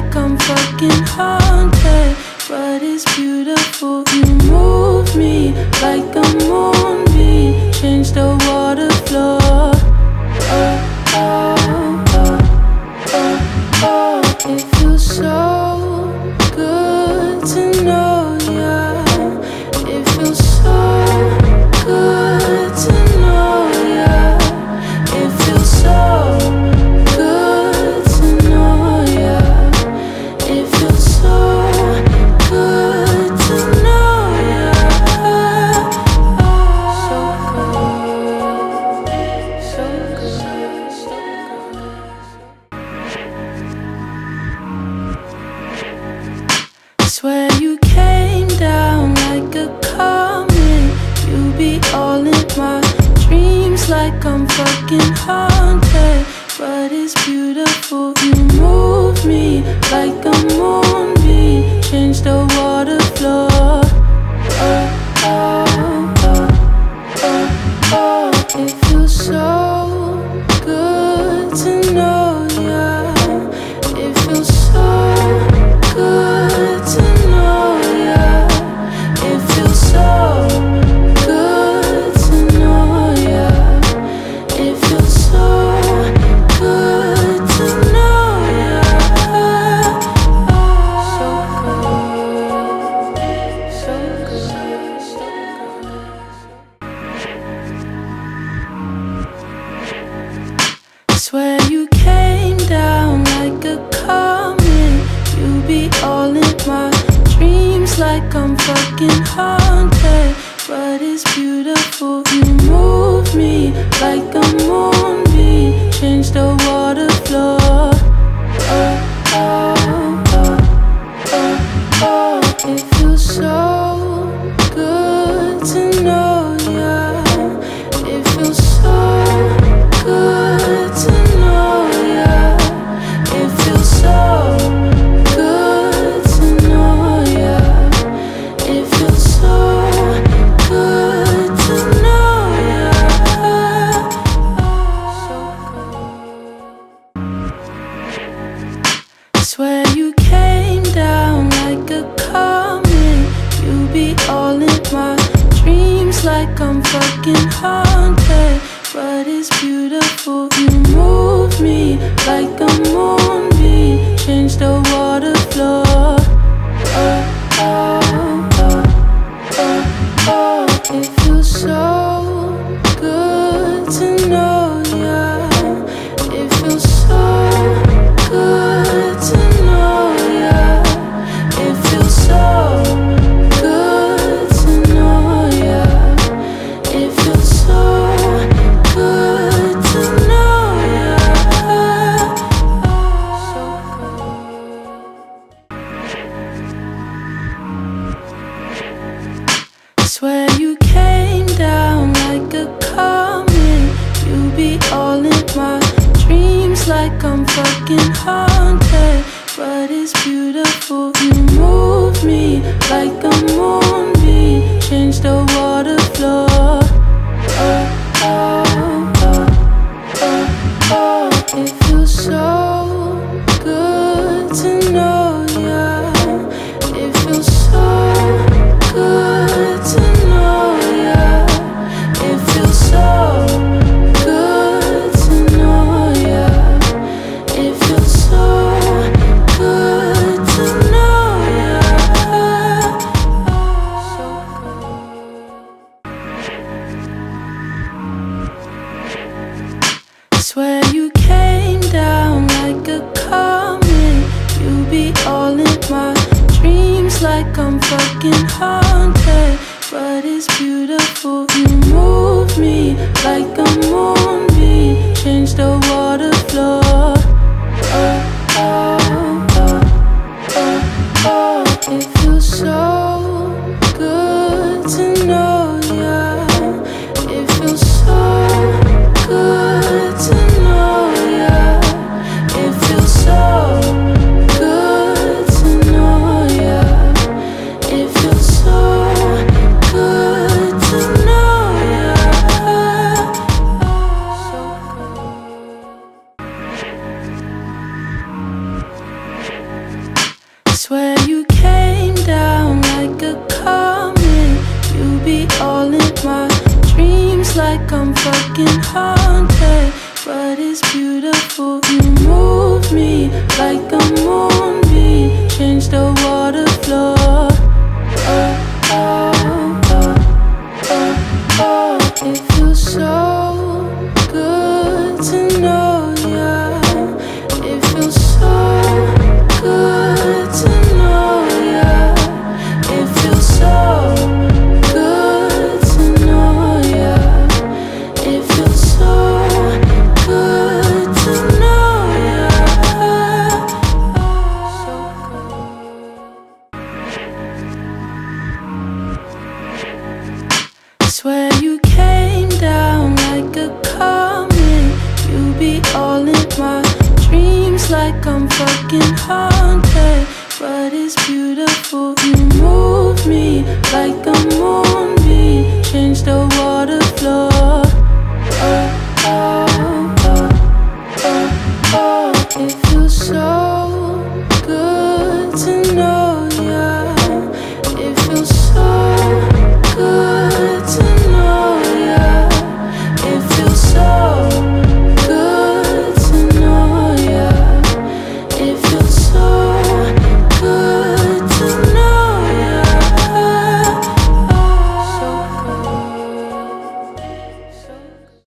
like I'm fucking haunted But it's beautiful. You move me like a moon like I'm fucking haunted But it's beautiful, you move me like like I'm fucking haunted But it's beautiful. You move me like a moonbeam Change the world is beautiful. You move me like a moon. me like a moonbeam. Change the world. like I'm fucking haunted. But it's beautiful, you move me like fucking haunted, but it's beautiful. You move me like a moonbeam, change the water flow. Oh, oh, oh, oh, oh, it feels so.